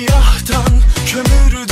Siyahtan kömürdü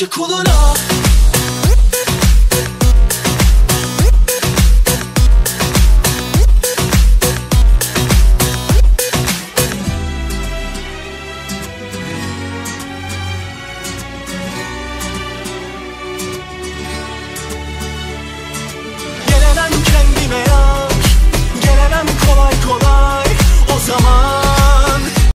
you cool enough